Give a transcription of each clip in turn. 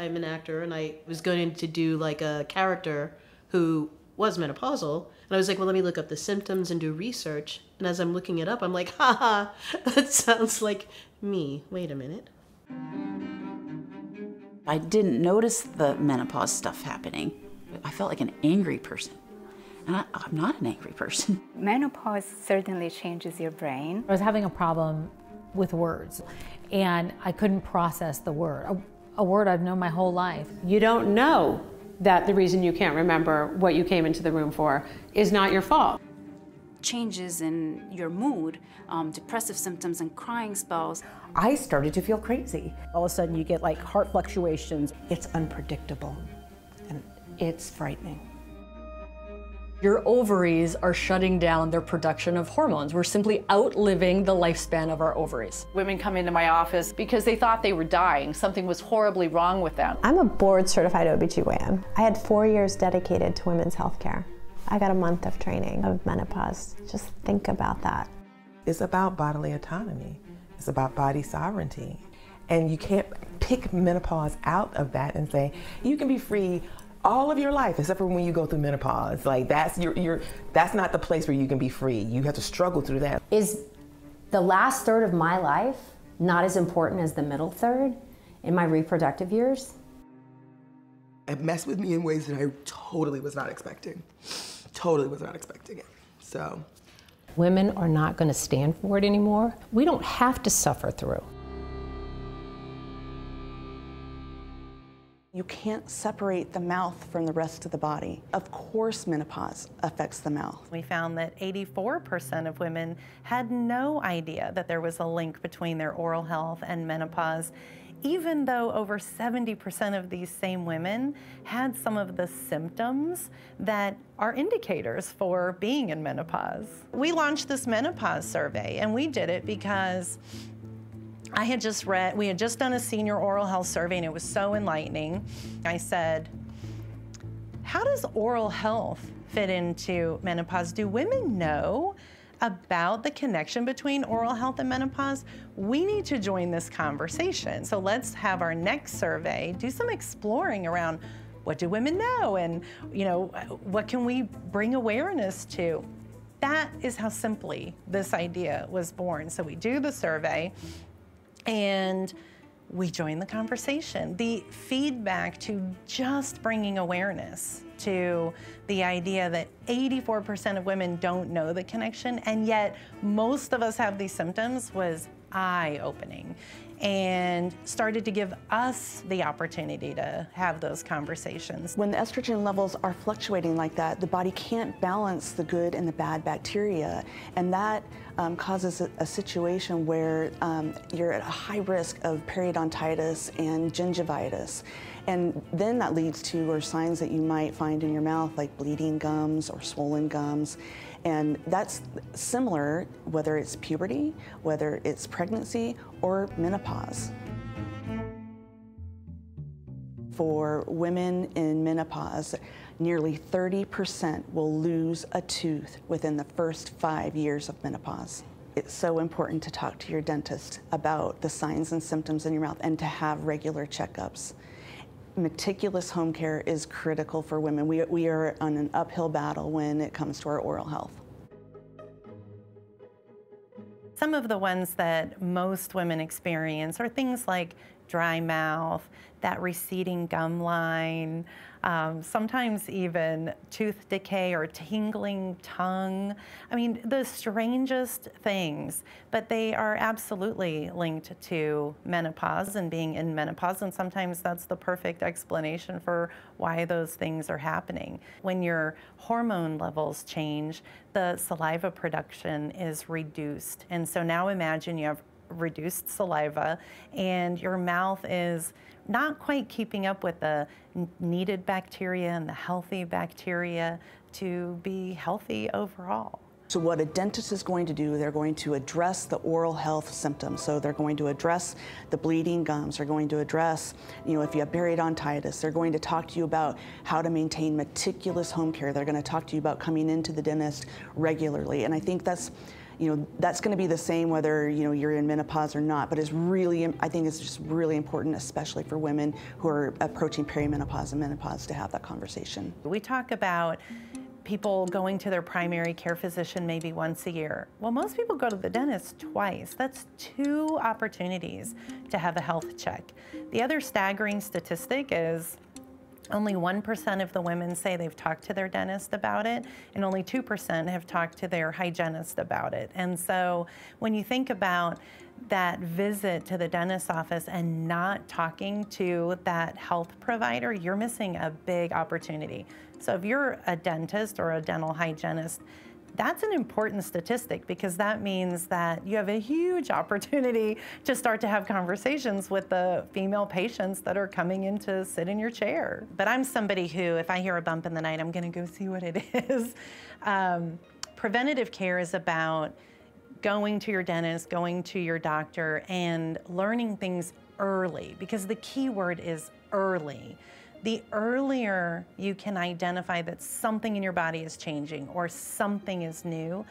I'm an actor and I was going to do like a character who was menopausal. And I was like, well, let me look up the symptoms and do research. And as I'm looking it up, I'm like, haha, that sounds like me. Wait a minute. I didn't notice the menopause stuff happening. I felt like an angry person. And I, am not an angry person. Menopause certainly changes your brain. I was having a problem with words, and I couldn't process the word, a, a word I've known my whole life. You don't know that the reason you can't remember what you came into the room for is not your fault. Changes in your mood, um, depressive symptoms, and crying spells. I started to feel crazy. All of a sudden, you get like heart fluctuations. It's unpredictable, and it's frightening. Your ovaries are shutting down their production of hormones. We're simply outliving the lifespan of our ovaries. Women come into my office because they thought they were dying. Something was horribly wrong with them. I'm a board certified OBGYN. I had four years dedicated to women's health care. I got a month of training of menopause. Just think about that. It's about bodily autonomy. It's about body sovereignty. And you can't pick menopause out of that and say, you can be free all of your life except for when you go through menopause. Like that's your, your that's not the place where you can be free. You have to struggle through that. Is the last third of my life not as important as the middle third in my reproductive years? It messed with me in ways that i totally was not expecting. Totally was not expecting it. So. Women are not going to stand for it anymore. We don't have to suffer through You can't separate the mouth from the rest of the body. Of course, menopause affects the mouth. We found that 84% of women had no idea that there was a link between their oral health and menopause, even though over 70% of these same women had some of the symptoms that are indicators for being in menopause. We launched this menopause survey, and we did it because I had just read, we had just done a senior oral health survey and it was so enlightening. I said, how does oral health fit into menopause? Do women know about the connection between oral health and menopause? We need to join this conversation. So let's have our next survey, do some exploring around what do women know and you know what can we bring awareness to? That is how simply this idea was born. So we do the survey and we join the conversation. The feedback to just bringing awareness to the idea that 84% of women don't know the connection, and yet most of us have these symptoms was eye opening and started to give us the opportunity to have those conversations. When the estrogen levels are fluctuating like that, the body can't balance the good and the bad bacteria, and that um, causes a, a, situation where um, you're at a high risk of periodontitis and gingivitis. And then that leads to or signs that you might find in your mouth like bleeding gums or swollen gums. And that's similar whether it's puberty, whether it's pregnancy, or menopause. For women in menopause, nearly 30% will lose a tooth within the first five years of menopause. It's so important to talk to your dentist about the signs and symptoms in your mouth and to have regular checkups meticulous home care is critical for women. We, we are on an uphill battle when it comes to our oral health. Some of the ones that most women experience are things like dry mouth, that receding gum line, um, sometimes even tooth decay or tingling tongue. I mean, the strangest things, but they are absolutely linked to menopause and being in menopause, and sometimes that's the perfect explanation for why those things are happening. When your hormone levels change, the saliva production is reduced. And so now imagine you have reduced saliva and your mouth is not quite keeping up with the needed bacteria and the healthy bacteria to be healthy overall. So what a dentist is going to do, they're going to address the oral health symptoms. So they're going to address the bleeding gums. They're going to address, you know, if you have periodontitis. They're going to talk to you about how to maintain meticulous home care. They're going to talk to you about coming into the dentist regularly. And I think that's you know, that's going to be the same whether, you know, you're in menopause or not, but it's really, I think it's just really important, especially for women who are approaching perimenopause and menopause to have that conversation. We talk about people going to their primary care physician maybe once a year. Well, most people go to the dentist twice. That's two opportunities to have a health check. The other staggering statistic is only 1% of the women say they've talked to their dentist about it, and only 2% have talked to their hygienist about it. And so when you think about that visit to the dentist's office and not talking to that health provider, you're missing a big opportunity. So if you're a dentist or a dental hygienist, that's an important statistic because that means that you have a huge opportunity to start to have conversations with the female patients that are coming in to sit in your chair. But I'm somebody who, if I hear a bump in the night, I'm going to go see what it is. Um, preventative care is about going to your dentist, going to your doctor, and learning things early because the key word is early the earlier you can identify that something in your body is changing or something is new,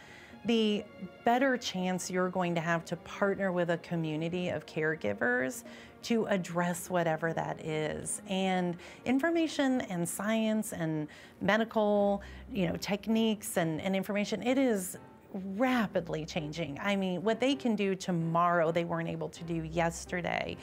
the better chance you're going to have to partner with a community of caregivers to address whatever that is. And information and science and medical, you know, techniques and, and information, it is rapidly changing. I mean, what they can do tomorrow, they weren't able to do yesterday.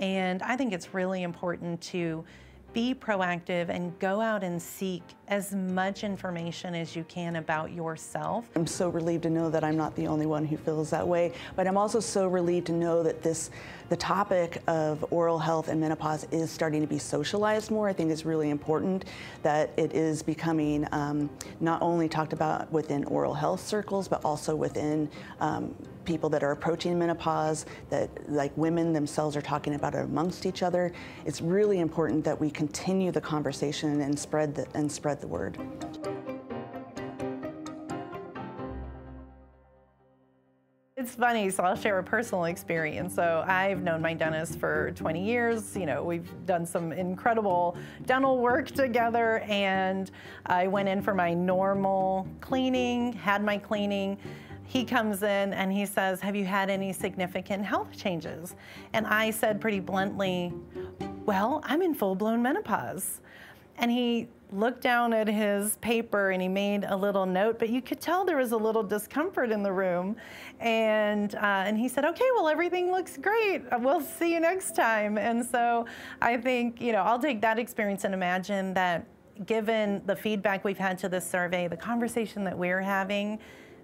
And I think it's really important to be proactive and go out and seek as much information as you can about yourself. I'm so relieved to know that I'm not the only one who feels that way, but I'm also so relieved to know that this, the topic of oral health and menopause is starting to be socialized more. I think it's really important that it is becoming um, not only talked about within oral health circles, but also within um, people that are approaching menopause, that like women themselves are talking about it amongst each other. It's really important that we continue the conversation and spread the, and spread the word. It's funny, so I'll share a personal experience. So I've known my dentist for 20 years. You know, we've done some incredible dental work together, and I went in for my normal cleaning, had my cleaning, he comes in and he says, Have you had any significant health changes? And I said pretty bluntly, Well, I'm in full blown menopause. And he looked down at his paper and he made a little note, but you could tell there was a little discomfort in the room. And, uh, and he said, okay, well, everything looks great. We'll see you next time. And so I think, you know, I'll take that experience and imagine that given the feedback we've had to this survey, the conversation that we're having,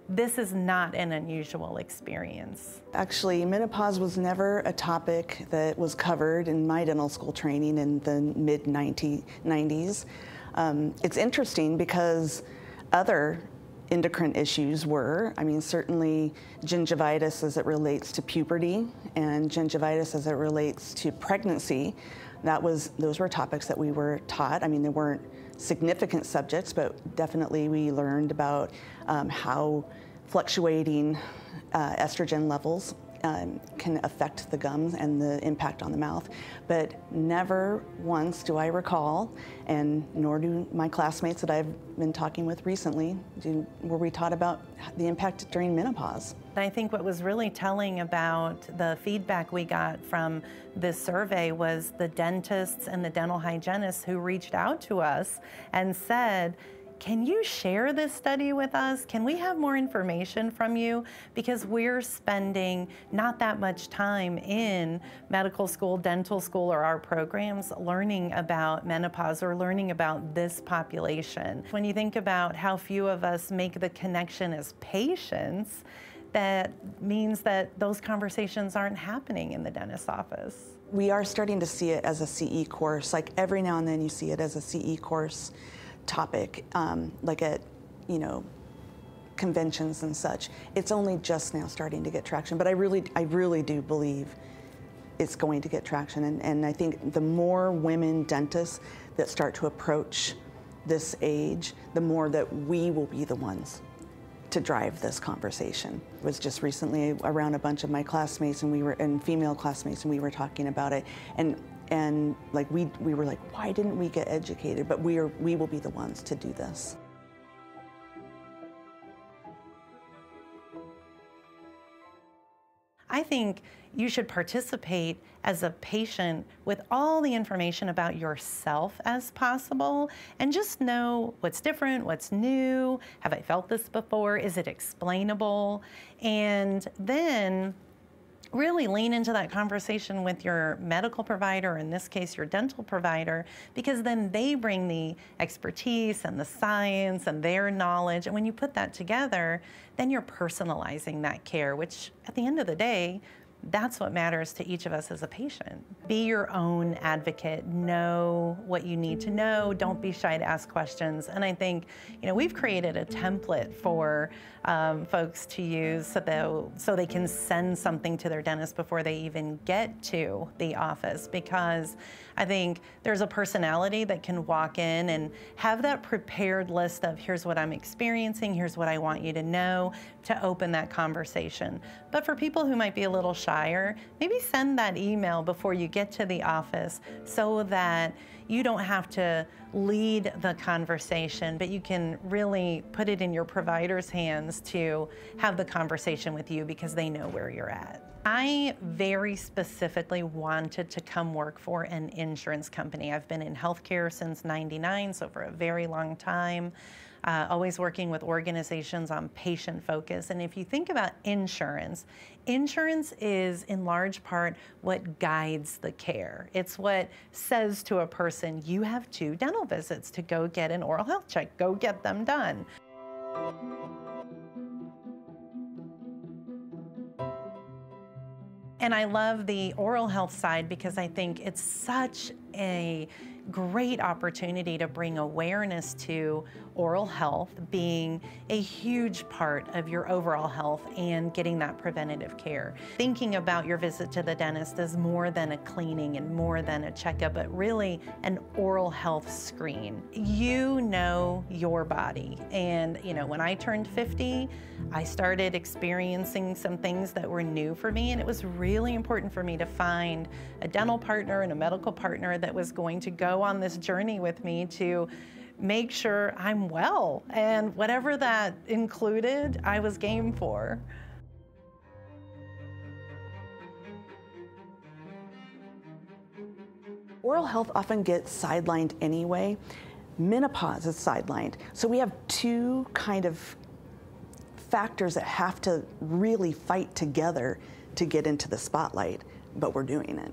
this is not an unusual experience. Actually, menopause was never a topic that was covered in my dental school training in the mid 90s. Um, it's interesting because other endocrine issues were. I mean, certainly gingivitis as it relates to puberty and gingivitis as it relates to pregnancy. That was, those were topics that we were taught. I mean, they weren't significant subjects, but definitely we learned about um, how fluctuating uh, estrogen levels um, can affect the gums and the impact on the mouth. But never once do I recall, and nor do my classmates that I've been talking with recently, do, were we taught about the impact during menopause. I think what was really telling about the feedback we got from this survey was the dentists and the dental hygienists who reached out to us and said, can you share this study with us? Can we have more information from you? Because we're spending not that much time in medical school, dental school, or our programs learning about menopause or learning about this population. When you think about how few of us make the connection as patients, that means that those conversations aren't happening in the dentist's office. We are starting to see it as a CE course. Like every now and then you see it as a CE course topic, um, like at, you know, conventions and such. It's only just now starting to get traction, but I really, I really do believe it's going to get traction. And, and I think the more women dentists that start to approach this age, the more that we will be the ones to drive this conversation. It was just recently around a bunch of my classmates and we were and female classmates and we were talking about it. And and like we we were like why didn't we get educated? But we are we will be the ones to do this think you should participate as a patient with all the information about yourself as possible and just know what's different, what's new, have I felt this before, is it explainable? And then really lean into that conversation with your medical provider, in this case, your dental provider, because then they bring the expertise and the science and their knowledge. And when you put that together, then you're personalizing that care, which at the end of the day, that's what matters to each of us as a patient. Be your own advocate. Know what you need to know. Don't be shy to ask questions. And I think, you know, we've created a template for um, folks to use so, that, so they can send something to their dentist before they even get to the office because I think there's a personality that can walk in and have that prepared list of here's what I'm experiencing, here's what I want you to know to open that conversation. But for people who might be a little shyer, maybe send that email before you get to the office so that you don't have to lead the conversation, but you can really put it in your provider's hands to have the conversation with you because they know where you're at. I very specifically wanted to come work for an insurance company. I've been in healthcare since 99, so for a very long time uh, always working with organizations on patient focus. And if you think about insurance, insurance is in large part what guides the care. It's what says to a person, you have two dental visits to go get an oral health check, go get them done. And I love the oral health side because I think it's such a great opportunity to bring awareness to oral health being a huge part of your overall health and getting that preventative care. Thinking about your visit to the dentist as more than a cleaning and more than a checkup, but really an oral health screen. You know your body. And, you know, when I turned 50, I started experiencing some things that were new for me, and it was really important for me to find a dental partner and a medical partner that was going to go on this journey with me to make sure I'm well. And whatever that included, I was game for. Oral health often gets sidelined anyway. Menopause is sidelined. So we have two kind of factors that have to really fight together to get into the spotlight, but we're doing it.